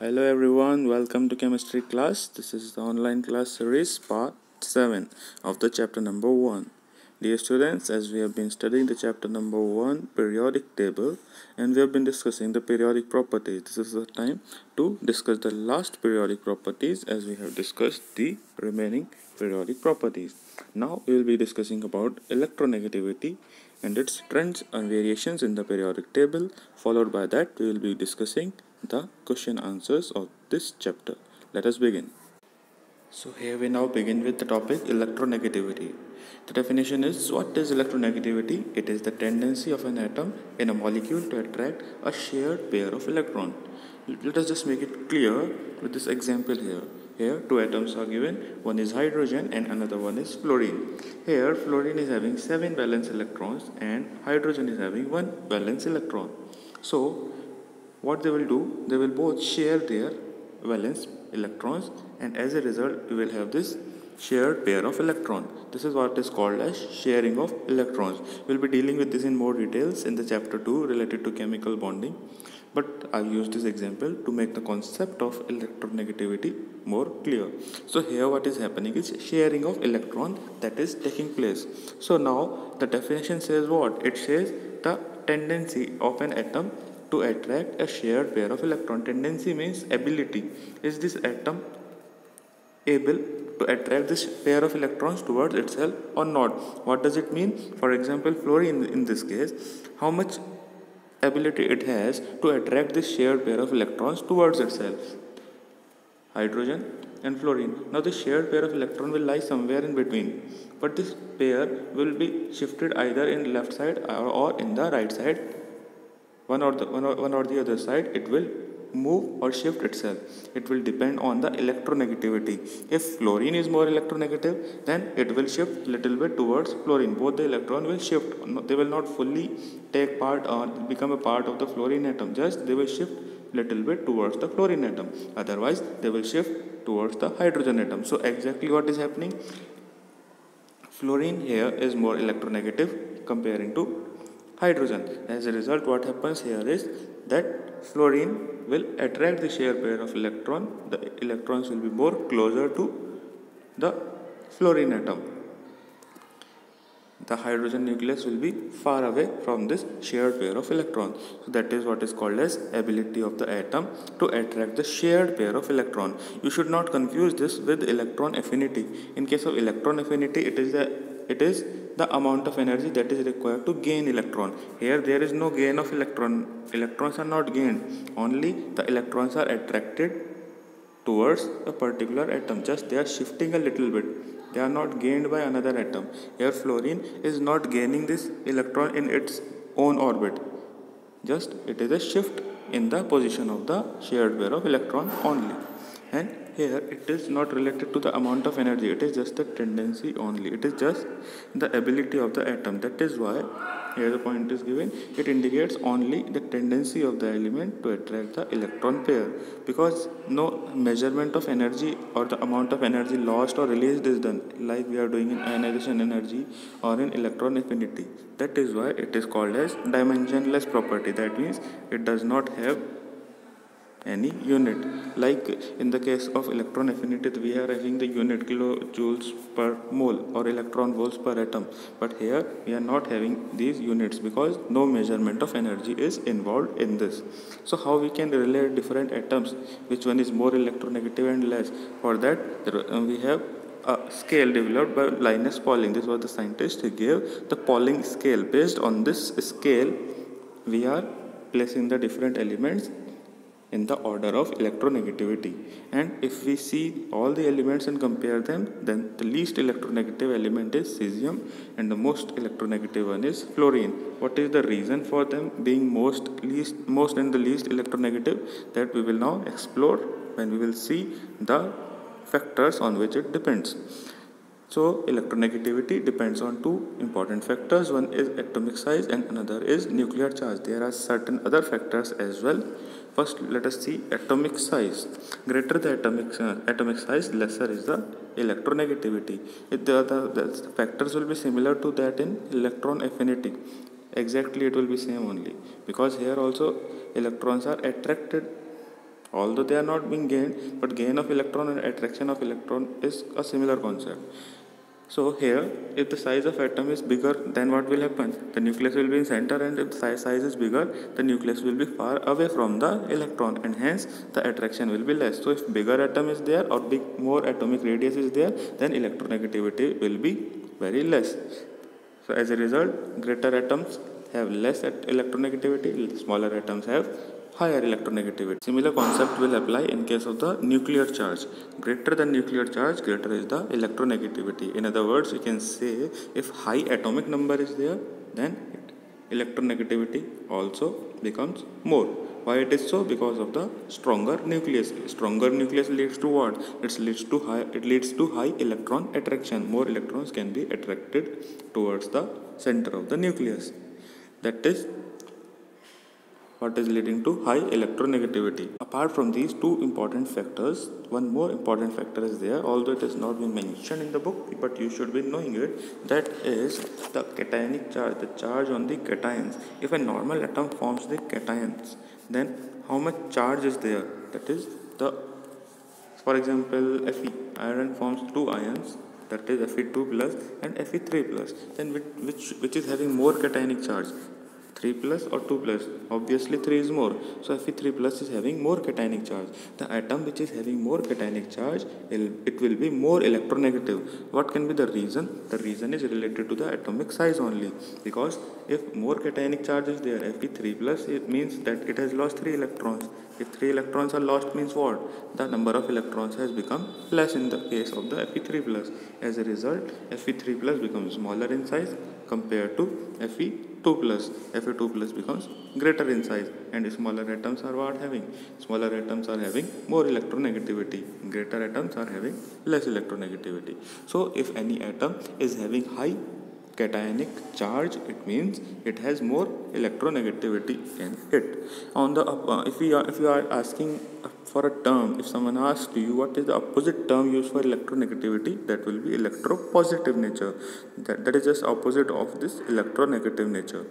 Hello everyone, welcome to chemistry class. This is the online class series part 7 of the chapter number 1. Dear students, as we have been studying the chapter number 1 periodic table and we have been discussing the periodic properties. This is the time to discuss the last periodic properties as we have discussed the remaining periodic properties. Now we will be discussing about electronegativity and its trends and variations in the periodic table. Followed by that we will be discussing the question answers of this chapter. Let us begin. So here we now begin with the topic electronegativity. The definition is what is electronegativity? It is the tendency of an atom in a molecule to attract a shared pair of electrons. Let us just make it clear with this example here. Here two atoms are given, one is hydrogen and another one is fluorine. Here fluorine is having 7 valence electrons and hydrogen is having 1 valence electron. So what they will do they will both share their valence electrons and as a result we will have this shared pair of electron this is what is called as sharing of electrons we'll be dealing with this in more details in the chapter 2 related to chemical bonding but I've used this example to make the concept of electronegativity more clear. So here what is happening is sharing of electron that is taking place. So now the definition says what? It says the tendency of an atom to attract a shared pair of electron. Tendency means ability. Is this atom able to attract this pair of electrons towards itself or not? What does it mean? For example, fluorine in this case, how much ability it has to attract this shared pair of electrons towards itself? Hydrogen and fluorine. Now the shared pair of electron will lie somewhere in between. But this pair will be shifted either in left side or in the right side one or the one or, one or the other side it will move or shift itself. It will depend on the electronegativity. If fluorine is more electronegative then it will shift little bit towards fluorine. Both the electron will shift. They will not fully take part or become a part of the fluorine atom. Just they will shift little bit towards the fluorine atom. Otherwise they will shift towards the hydrogen atom. So exactly what is happening? Fluorine here is more electronegative comparing to hydrogen. As a result, what happens here is that fluorine will attract the shared pair of electron. The electrons will be more closer to the fluorine atom. The hydrogen nucleus will be far away from this shared pair of electrons. So that is what is called as ability of the atom to attract the shared pair of electron. You should not confuse this with electron affinity. In case of electron affinity, it is the it is the amount of energy that is required to gain electron. Here there is no gain of electron. Electrons are not gained. Only the electrons are attracted towards a particular atom. Just they are shifting a little bit. They are not gained by another atom. Here fluorine is not gaining this electron in its own orbit. Just it is a shift in the position of the shared pair of electron only. And here it is not related to the amount of energy. It is just the tendency only. It is just the ability of the atom. That is why here the point is given it indicates only the tendency of the element to attract the electron pair. Because no measurement of energy or the amount of energy lost or released is done like we are doing in ionization energy or in electron affinity that is why it is called as dimensionless property. That means it does not have any unit. Like in the case of electron affinity we are having the unit kilojoules per mole or electron volts per atom. But here we are not having these units because no measurement of energy is involved in this. So how we can relate different atoms which one is more electronegative and less? For that uh, we have a scale developed by Linus Pauling. This was the scientist. Who gave the Pauling scale. Based on this scale, we are placing the different elements in the order of electronegativity. And if we see all the elements and compare them then the least electronegative element is cesium and the most electronegative one is fluorine. What is the reason for them being most least most and the least electronegative? That we will now explore when we will see the factors on which it depends so electronegativity depends on two important factors. One is atomic size and another is nuclear charge. There are certain other factors as well. First, let us see atomic size. Greater the atomic, uh, atomic size, lesser is the electronegativity. The other the factors will be similar to that in electron affinity. Exactly, it will be same only because here also electrons are attracted although they are not being gained but gain of electron and attraction of electron is a similar concept so here, if the size of atom is bigger, then what will happen? The nucleus will be in center and if the size, size is bigger, the nucleus will be far away from the electron and hence the attraction will be less. So if bigger atom is there or big more atomic radius is there, then electronegativity will be very less. So as a result, greater atoms have less electronegativity, smaller atoms have higher electronegativity. Similar concept will apply in case of the nuclear charge. Greater than nuclear charge, greater is the electronegativity. In other words, you can say if high atomic number is there, then electronegativity also becomes more. Why it is so? Because of the stronger nucleus. Stronger nucleus leads to what? It leads to high. It leads to high electron attraction. More electrons can be attracted towards the center of the nucleus. That is what is leading to high electronegativity. Apart from these two important factors, one more important factor is there, although it has not been mentioned in the book, but you should be knowing it. That is the cationic charge, the charge on the cations. If a normal atom forms the cations, then how much charge is there? That is the, for example, Fe, iron forms two ions that is Fe2 plus and Fe3 plus then which, which which is having more cationic charge 3 plus or 2 plus? Obviously 3 is more. So fe3 plus is having more cationic charge the atom which is having more cationic charge it will be more electronegative. What can be the reason? The reason is related to the atomic size only. Because if more cationic charge is there fe3 plus it means that it has lost 3 electrons. If 3 electrons are lost means what? The number of electrons has become less in the case of the fe3 plus. As a result fe3 plus becomes smaller in size compared to fe 2 plus Fe2 plus becomes greater in size and smaller atoms are what having. Smaller atoms are having more electronegativity greater atoms are having less electronegativity. So if any atom is having high cationic charge it means it has more electronegativity in it on the uh, if we are if you are asking for a term if someone asks you what is the opposite term used for electronegativity that will be electropositive nature. That, that is just opposite of this electronegative nature.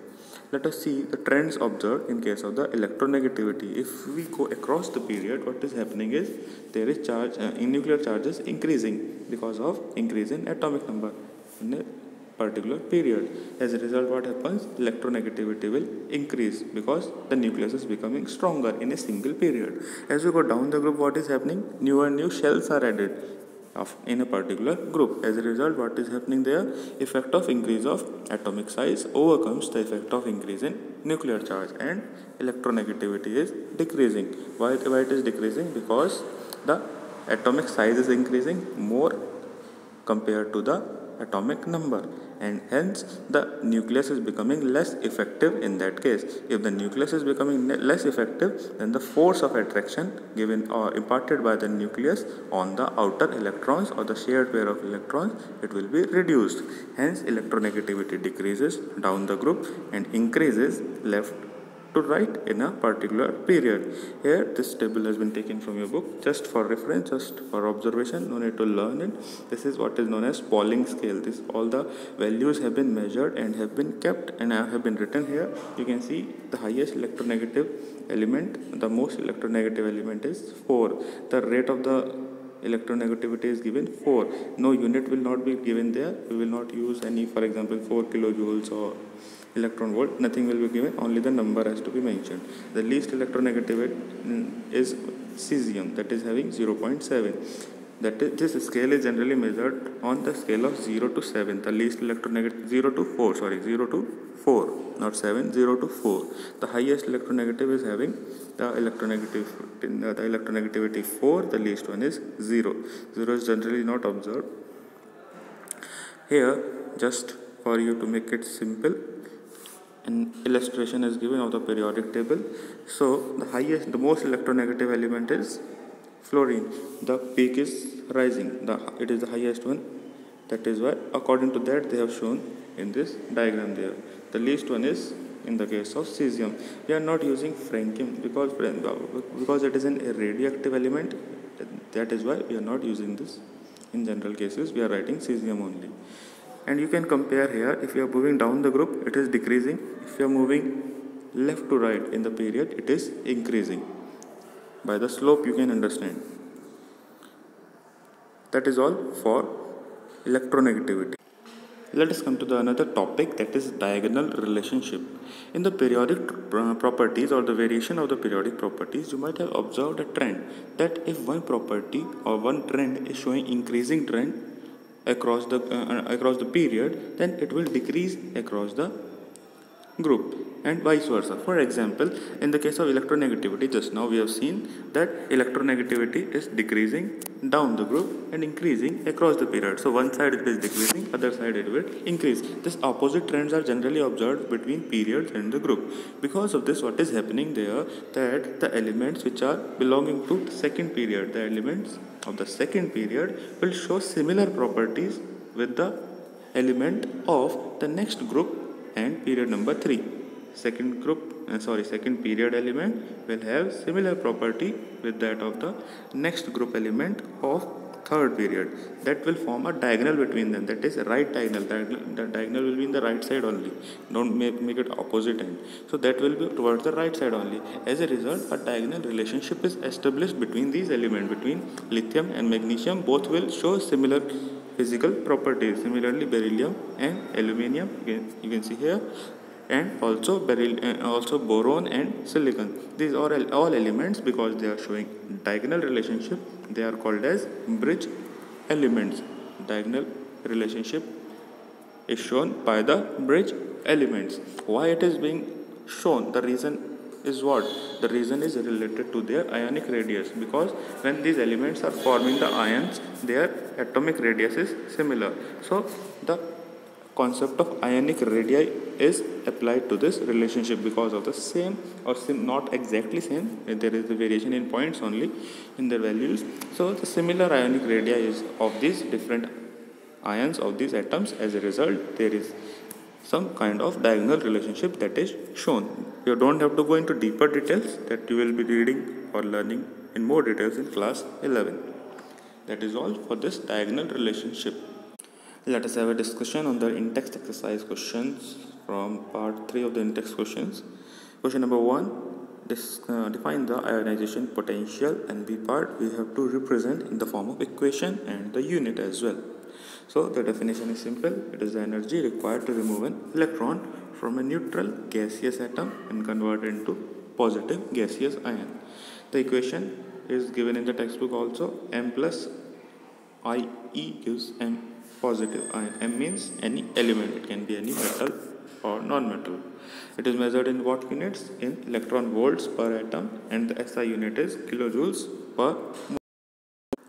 Let us see the trends observed in case of the electronegativity. If we go across the period what is happening is there is charge uh, in nuclear charges increasing because of increase in atomic number particular period. As a result what happens? Electronegativity will increase because the nucleus is becoming stronger in a single period. As we go down the group what is happening? New and new shells are added of in a particular group. As a result what is happening there? Effect of increase of atomic size overcomes the effect of increase in nuclear charge and electronegativity is decreasing. Why, why it is decreasing? Because the atomic size is increasing more compared to the atomic number and hence the nucleus is becoming less effective in that case. If the nucleus is becoming less effective then the force of attraction given or imparted by the nucleus on the outer electrons or the shared pair of electrons it will be reduced. Hence electronegativity decreases down the group and increases left to write in a particular period. Here this table has been taken from your book just for reference, just for observation, no need to learn it. This is what is known as Pauling scale. This all the values have been measured and have been kept and have been written here. You can see the highest electronegative element, the most electronegative element is 4. The rate of the electronegativity is given 4. No unit will not be given there. We will not use any for example 4 kilojoules or electron volt nothing will be given only the number has to be mentioned. The least electronegative mm, is cesium that is having 0.7 that is, this scale is generally measured on the scale of 0 to 7 the least electronegative 0 to 4 sorry 0 to 4 not 7 0 to 4 the highest electronegative is having the electronegative uh, the electronegativity 4 the least one is 0 0 is generally not observed. Here just for you to make it simple an illustration is given of the periodic table. So the highest the most electronegative element is fluorine. The peak is rising. The it is the highest one. That is why according to that they have shown in this diagram there. The least one is in the case of cesium. We are not using francium because because it is an radioactive element. That is why we are not using this. In general cases we are writing cesium only and you can compare here. If you are moving down the group it is decreasing. If you are moving left to right in the period it is increasing. By the slope you can understand. That is all for electronegativity. Let us come to the another topic that is diagonal relationship. In the periodic properties or the variation of the periodic properties you might have observed a trend that if one property or one trend is showing increasing trend across the uh, across the period then it will decrease across the group and vice versa. For example, in the case of electronegativity, just now we have seen that electronegativity is decreasing down the group and increasing across the period. So one side it is decreasing, other side it will increase. This opposite trends are generally observed between periods and the group. Because of this, what is happening there that the elements which are belonging to the second period, the elements of the second period will show similar properties with the element of the next group and period number 3 second group uh, sorry second period element will have similar property with that of the next group element of third period. That will form a diagonal between them. That is right diagonal. The diagonal will be in the right side only. Don't make, make it opposite end. So that will be towards the right side only. As a result a diagonal relationship is established between these elements between lithium and magnesium. Both will show similar physical properties. Similarly beryllium and aluminium. You can see here and also beryl uh, also boron and silicon. These are all elements because they are showing diagonal relationship. They are called as bridge elements. Diagonal relationship is shown by the bridge elements. Why it is being shown? The reason is what? The reason is related to their ionic radius because when these elements are forming the ions their atomic radius is similar. So the concept of ionic radii is applied to this relationship because of the same or sim not exactly same there is the variation in points only in the values so the similar ionic radii is of these different ions of these atoms as a result there is some kind of diagonal relationship that is shown. You don't have to go into deeper details that you will be reading or learning in more details in class 11. That is all for this diagonal relationship. Let us have a discussion on the in-text exercise questions from part 3 of the in-text questions. Question number 1. This, uh, define the ionization potential and B part we have to represent in the form of equation and the unit as well. So the definition is simple. It is the energy required to remove an electron from a neutral gaseous atom and convert it into positive gaseous ion. The equation is given in the textbook also. M plus IE gives M positive ion. M means any element. It can be any metal or non-metal. It is measured in watt units in electron volts per atom and the SI unit is kilojoules per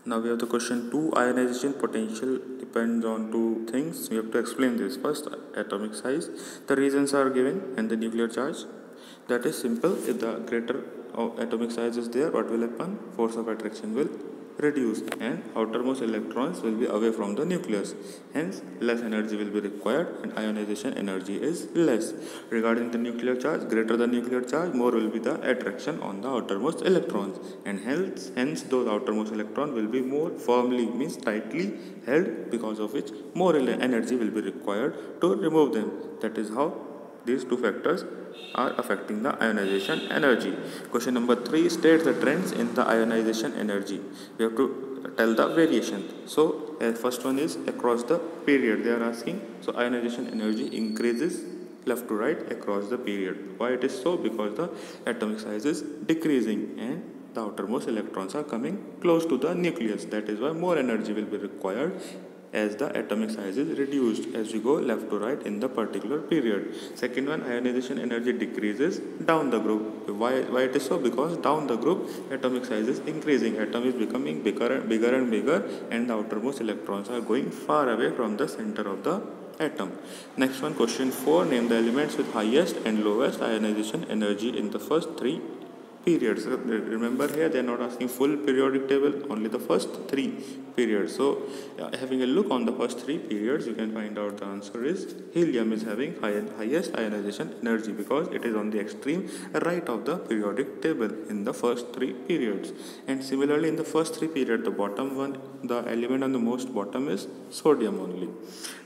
now we have the question 2 ionization potential depends on two things we have to explain this first atomic size the reasons are given and the nuclear charge that is simple if the greater atomic size is there what will happen force of attraction will reduced and outermost electrons will be away from the nucleus. Hence, less energy will be required and ionization energy is less. Regarding the nuclear charge, greater the nuclear charge, more will be the attraction on the outermost electrons and hence, hence those outermost electrons will be more firmly, means tightly held because of which more energy will be required to remove them. That is how these two factors are affecting the ionization energy. Question number 3 states the trends in the ionization energy. We have to tell the variation. So, uh, first one is across the period they are asking. So, ionization energy increases left to right across the period. Why it is so? Because the atomic size is decreasing and the outermost electrons are coming close to the nucleus. That is why more energy will be required as the atomic size is reduced as you go left to right in the particular period. Second one, ionization energy decreases down the group. Why, why it is so? Because down the group, atomic size is increasing. Atom is becoming bigger and bigger and bigger and the outermost electrons are going far away from the center of the atom. Next one, question 4, name the elements with highest and lowest ionization energy in the first three periods. Remember here they are not asking full periodic table, only the first three periods. So uh, having a look on the first three periods, you can find out the answer is helium is having high, highest ionization energy because it is on the extreme right of the periodic table in the first three periods. And similarly in the first three periods, the bottom one, the element on the most bottom is sodium only.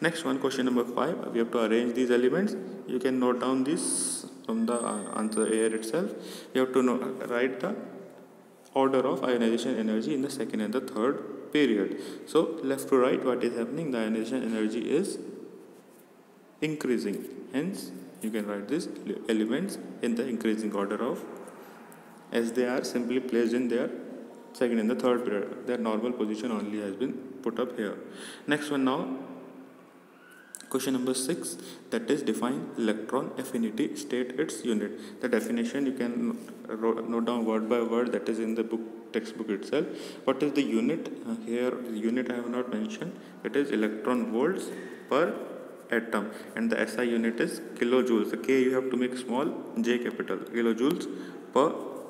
Next one, question number five. We have to arrange these elements. You can note down this from the uh, answer air itself. You have to know, write the order of ionization energy in the second and the third period. So left to right what is happening? The ionization energy is increasing. Hence you can write these elements in the increasing order of as they are simply placed in their second and the third period. Their normal position only has been put up here. Next one now question number 6 that is define electron affinity state its unit. The definition you can note down word by word that is in the book textbook itself. What is the unit? Uh, here the unit i have not mentioned. It is electron volts per atom. And the SI unit is kilojoules. The K you have to make small J capital kilojoules per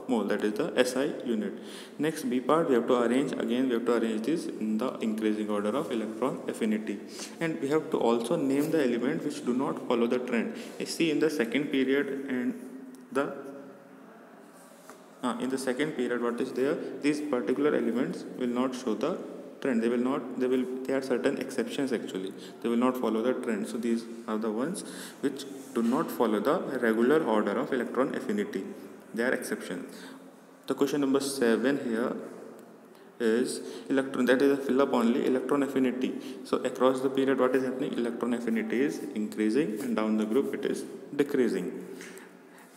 mole that is the SI unit. Next B part we have to arrange again we have to arrange this in the increasing order of electron affinity. And we have to also name the element which do not follow the trend. You see in the second period and the uh, in the second period what is there? These particular elements will not show the trend. They will not they will there are certain exceptions actually. They will not follow the trend. So these are the ones which do not follow the regular order of electron affinity they are exceptions. The question number 7 here is electron that is a fill up only electron affinity. So across the period what is happening? Electron affinity is increasing and down the group it is decreasing.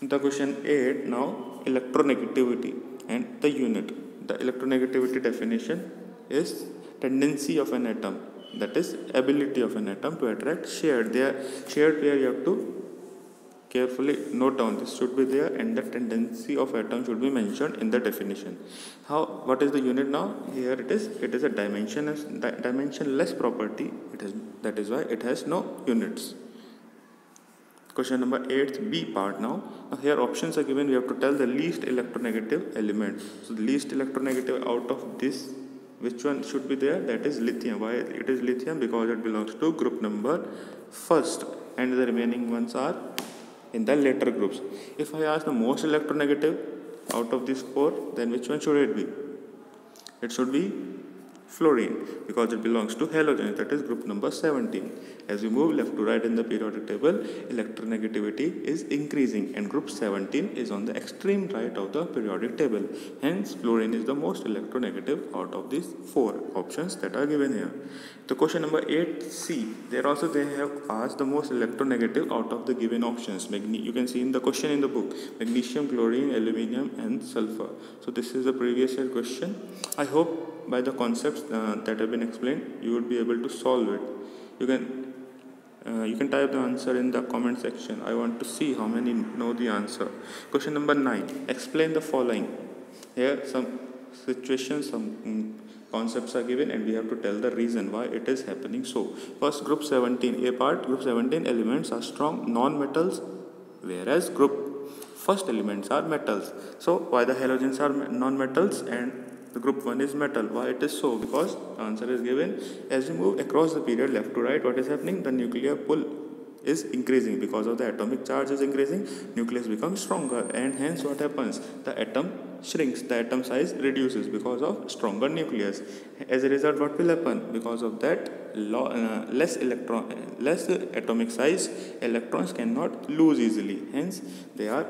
The question 8 now electronegativity and the unit. The electronegativity definition is tendency of an atom that is ability of an atom to attract shared. There shared pair you have to carefully note down this should be there and the tendency of atom should be mentioned in the definition. How what is the unit now? Here it is it is a dimensionless dimensionless property. It is that is why it has no units. Question number 8 b part now. now here options are given. We have to tell the least electronegative element. So the least electronegative out of this which one should be there? That is lithium. Why it is lithium? Because it belongs to group number first and the remaining ones are in the later groups. If i ask the most electronegative out of these four then which one should it be? It should be fluorine because it belongs to halogen. That is group number 17 as we move left to right in the periodic table electronegativity is increasing and group 17 is on the extreme right of the periodic table. Hence fluorine is the most electronegative out of these four options that are given here. The question number 8c there also they have asked the most electronegative out of the given options. Magne you can see in the question in the book magnesium chlorine aluminum and sulfur. So this is the previous year question. I hope by the concepts uh, that have been explained you would be able to solve it. You can uh, you can type the answer in the comment section. I want to see how many know the answer. Question number 9 explain the following. Here some situations some um, concepts are given and we have to tell the reason why it is happening. So first group 17 a part group 17 elements are strong non-metals whereas group first elements are metals. So why the halogens are non-metals and the group 1 is metal. Why it is so? Because the answer is given as we move across the period left to right what is happening? The nuclear pull is increasing. Because of the atomic charge is increasing nucleus becomes stronger and hence what happens? The atom shrinks. The atom size reduces because of stronger nucleus. As a result what will happen? Because of that uh, less electron less atomic size electrons cannot lose easily. Hence they are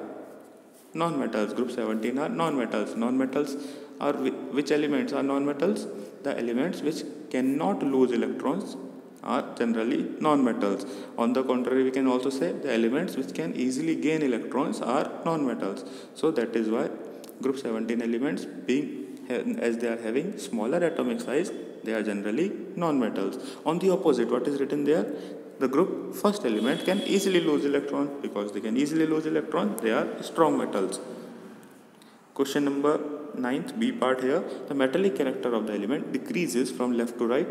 non-metals. Group 17 are non-metals. Non-metals are which elements are non-metals? The elements which cannot lose electrons are generally non-metals. On the contrary we can also say the elements which can easily gain electrons are non-metals. So that is why group 17 elements being as they are having smaller atomic size they are generally non-metals. On the opposite what is written there? The group first element can easily lose electrons because they can easily lose electrons they are strong metals. Question number ninth B part here, the metallic character of the element decreases from left to right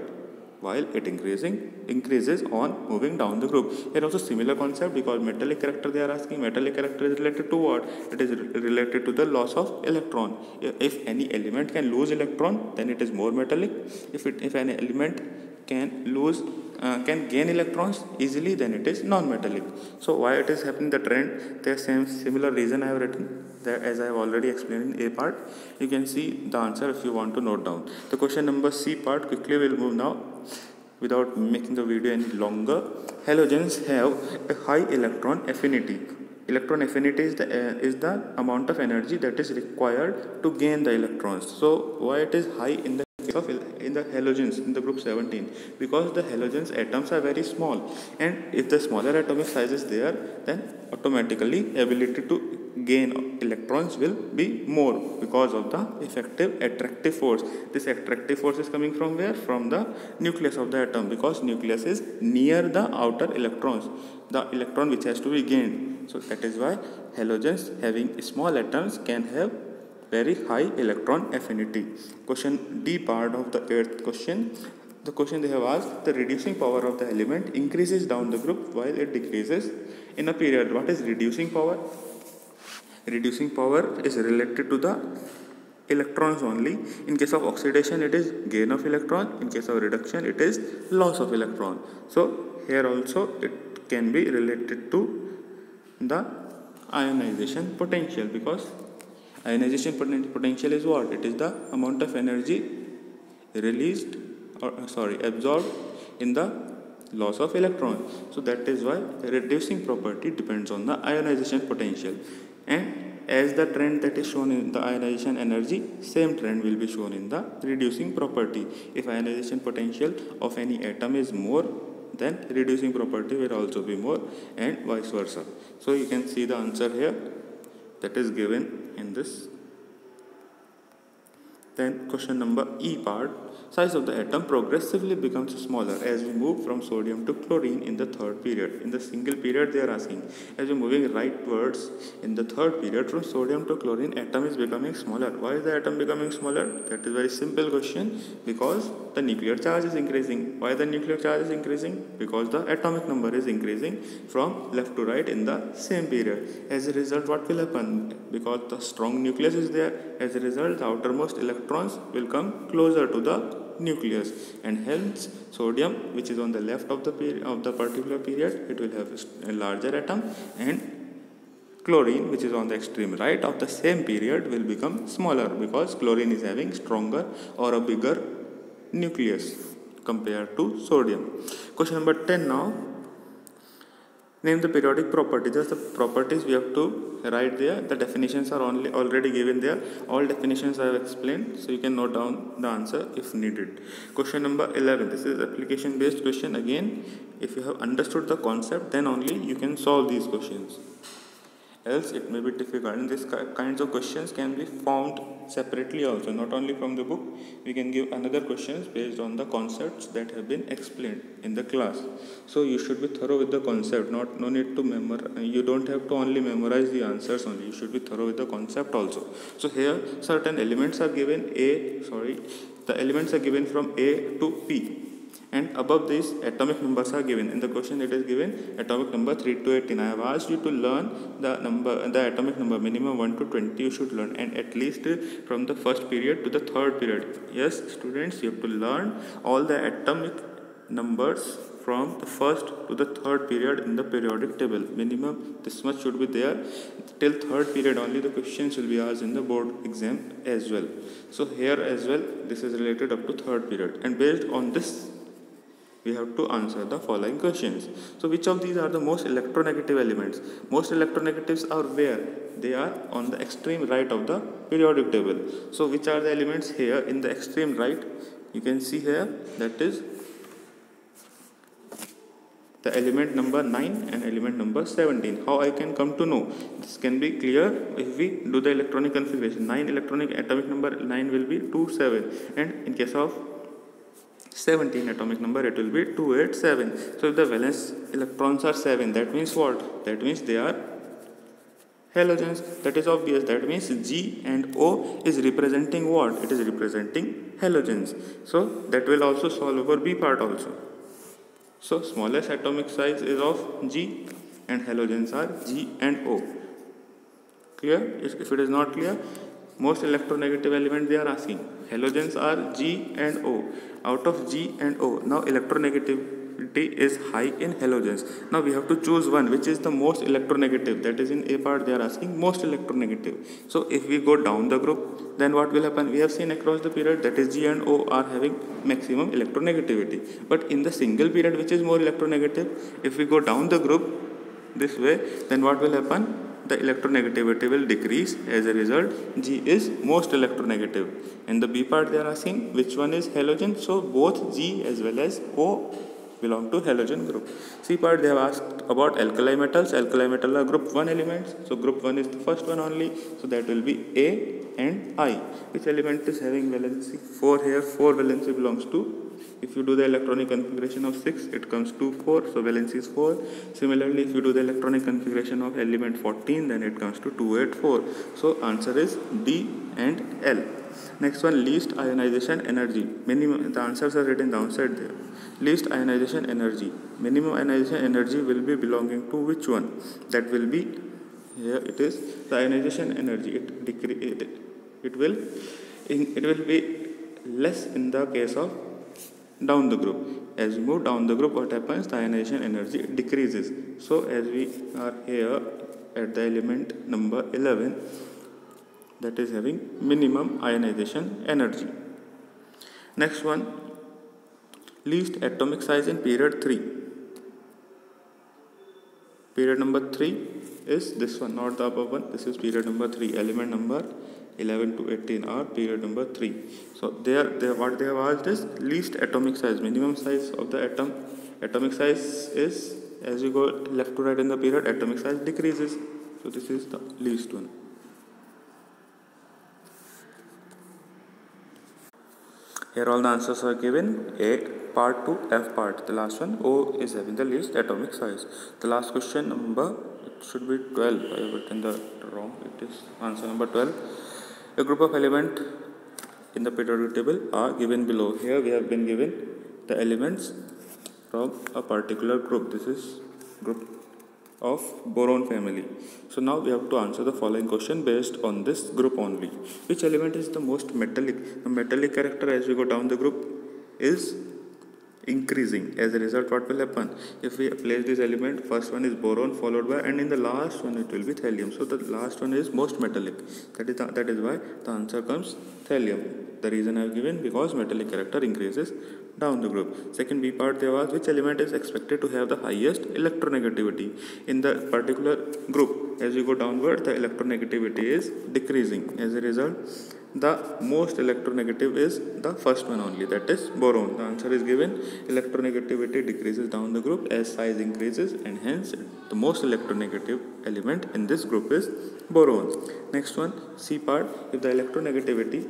while it increasing increases on moving down the group. Here also similar concept because metallic character they are asking metallic character is related to what? It is related to the loss of electron. If any element can lose electron then it is more metallic. If it if any element can lose uh, can gain electrons easily then it is non-metallic so why it is happening the trend the same similar reason i have written as i have already explained in a part you can see the answer if you want to note down. The question number c part quickly we'll move now without making the video any longer. Halogens have a high electron affinity. Electron affinity is the uh, is the amount of energy that is required to gain the electrons. So why it is high in the case of in the halogens in the group 17 because the halogens atoms are very small and if the smaller atomic size is there then automatically ability to gain electrons will be more because of the effective attractive force. This attractive force is coming from where? From the nucleus of the atom because nucleus is near the outer electrons. The electron which has to be gained. So that is why halogens having small atoms can have very high electron affinity. Question d part of the earth question. The question they have asked the reducing power of the element increases down the group while it decreases. In a period what is reducing power reducing power is related to the electrons only. In case of oxidation it is gain of electron. In case of reduction it is loss of electron. So here also it can be related to the ionization potential because ionization potential is what? It is the amount of energy released or sorry absorbed in the loss of electron. So that is why reducing property depends on the ionization potential and as the trend that is shown in the ionization energy same trend will be shown in the reducing property. If ionization potential of any atom is more then reducing property will also be more and vice versa. So you can see the answer here that is given in this. Then question number e part size of the atom progressively becomes smaller as we move from sodium to chlorine in the third period. In the single period they are asking, as we're moving rightwards in the third period from sodium to chlorine, atom is becoming smaller. Why is the atom becoming smaller? That is very simple question because the nuclear charge is increasing. Why the nuclear charge is increasing? Because the atomic number is increasing from left to right in the same period. As a result, what will happen? Because the strong nucleus is there, as a result, the outermost electrons will come closer to the nucleus and hence sodium which is on the left of the of the particular period it will have a larger atom and chlorine which is on the extreme right of the same period will become smaller because chlorine is having stronger or a bigger nucleus compared to sodium. Question number 10 now name the periodic property. Just the properties we have to write there. The definitions are only already given there. All definitions i have explained so you can note down the answer if needed. Question number 11 this is application based question. Again if you have understood the concept then only you can solve these questions else it may be difficult. And these kinds of questions can be found separately also not only from the book. We can give another questions based on the concepts that have been explained in the class. So you should be thorough with the concept not no need to memorize you don't have to only memorize the answers only you should be thorough with the concept also. So here certain elements are given a sorry the elements are given from a to p and above this atomic numbers are given. In the question it is given atomic number 3 to 18 i have asked you to learn the number the atomic number minimum 1 to 20 you should learn and at least from the first period to the third period. Yes students you have to learn all the atomic numbers from the first to the third period in the periodic table. Minimum this much should be there. Till third period only the questions will be asked in the board exam as well. So here as well this is related up to third period. And based on this we have to answer the following questions. So which of these are the most electronegative elements? Most electronegatives are where? They are on the extreme right of the periodic table. So which are the elements here in the extreme right? You can see here that is the element number 9 and element number 17. How I can come to know? This can be clear if we do the electronic configuration. 9 electronic atomic number 9 will be 2, 7 and in case of 17 atomic number it will be 287 so if the valence electrons are 7 that means what? That means they are halogens. That is obvious. That means G and O is representing what? It is representing halogens. So that will also solve over B part also. So smallest atomic size is of G and halogens are G and O. Clear? If it is not clear most electronegative element they are asking halogens are G and O. Out of G and O now electronegativity is high in halogens. Now we have to choose one which is the most electronegative. That is in A part they are asking most electronegative. So if we go down the group then what will happen? We have seen across the period that is G and O are having maximum electronegativity. But in the single period which is more electronegative if we go down the group this way then what will happen the electronegativity will decrease. As a result G is most electronegative. And the B part they are asking which one is halogen. So both G as well as O belong to halogen group. C part they have asked about alkali metals. Alkali metal are group 1 elements. So group 1 is the first one only. So that will be A and I. Which element is having valency? 4 here. 4 valency belongs to if you do the electronic configuration of 6 it comes to 4 so valency is 4 similarly if you do the electronic configuration of element 14 then it comes to 284 so answer is D and L. Next one least ionization energy. Minimum the answers are written downside there. Least ionization energy. Minimum ionization energy will be belonging to which one? That will be here it is the ionization energy. It decrease it, it will it will be less in the case of down the group. As we move down the group, what happens? The ionization energy decreases. So, as we are here at the element number 11, that is having minimum ionization energy. Next one, least atomic size in period 3. Period number 3 is this one, not the above one. This is period number 3, element number 11 to 18 are period number 3 so there they what they have asked is least atomic size minimum size of the atom. Atomic size is as you go left to right in the period atomic size decreases. So this is the least one. Here all the answers are given. A part to f part the last one. O is having the least atomic size. The last question number it should be 12 i have written the wrong it is answer number 12 a group of element in the periodic table are given below. Here we have been given the elements from a particular group. This is group of boron family. So now we have to answer the following question based on this group only. Which element is the most metallic? The metallic character as we go down the group is increasing. As a result what will happen? If we place this element first one is boron followed by and in the last one it will be thallium. So the last one is most metallic. That is the, that is why the answer comes thallium. The reason i have given because metallic character increases down the group. Second b part there was which element is expected to have the highest electronegativity in the particular group. As you go downward the electronegativity is decreasing. As a result the most electronegative is the first one only that is boron. The answer is given. Electronegativity decreases down the group as size increases and hence the most electronegative element in this group is boron. Next one c part. If the electronegativity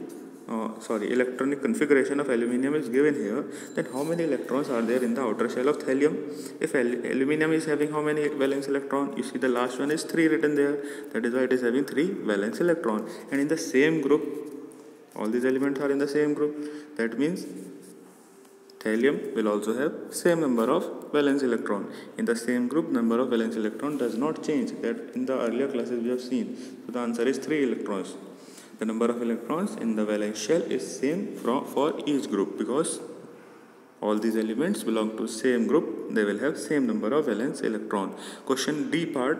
uh, sorry electronic configuration of aluminium is given here. Then how many electrons are there in the outer shell of thallium if al aluminium is having how many valence electron? You see the last one is 3 written there. That is why it is having 3 valence electron. And in the same group all these elements are in the same group. That means thallium will also have same number of valence electron. In the same group number of valence electron does not change. That in the earlier classes we have seen. So the answer is 3 electrons the number of electrons in the valence shell is same from, for each group because all these elements belong to same group. They will have same number of valence electron. Question d part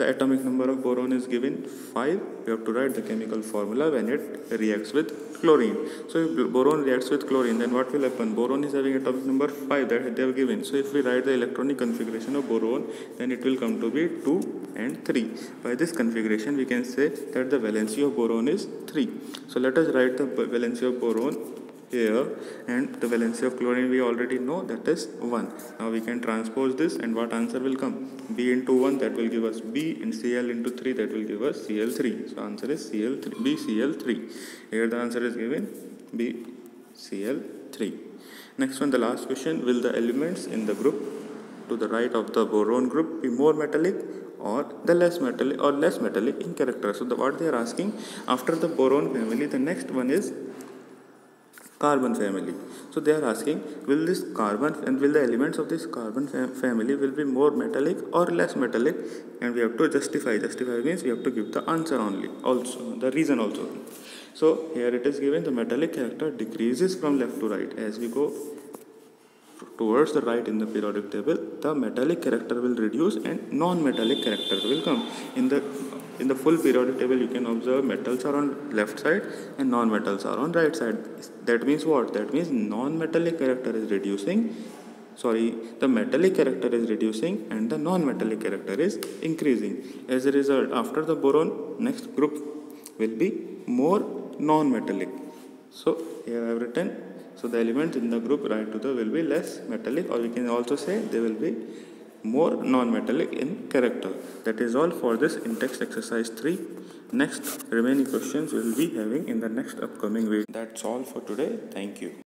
the atomic number of boron is given. 5 we have to write the chemical formula when it reacts with chlorine. So if boron reacts with chlorine then what will happen? Boron is having atomic number 5 that they have given. So if we write the electronic configuration of boron then it will come to be 2 and 3 by this configuration we can say that the valency of boron is 3 so let us write the valency of boron here and the valency of chlorine we already know that is 1 now we can transpose this and what answer will come? B into 1 that will give us b and cl into 3 that will give us cl3 so answer is cl3 b cl3 here the answer is given b cl3 next one the last question. Will the elements in the group to the right of the boron group be more metallic or the less metallic or less metallic in character? So the, what they are asking after the boron family the next one is carbon family. So they are asking will this carbon and will the elements of this carbon fam family will be more metallic or less metallic? And we have to justify. Justify means we have to give the answer only also the reason also. So here it is given the metallic character decreases from left to right. As we go towards the right in the periodic table the metallic character will reduce and non-metallic character will come. In the in the full periodic table you can observe metals are on left side and non-metals are on right side. That means what? That means non-metallic character is reducing. Sorry the metallic character is reducing and the non-metallic character is increasing. As a result after the boron next group will be more non-metallic. So here I have written. So the elements in the group right to the will be less metallic or we can also say they will be more non-metallic in character. That is all for this in text exercise 3 next remaining questions we will be having in the next upcoming video. That's all for today. Thank you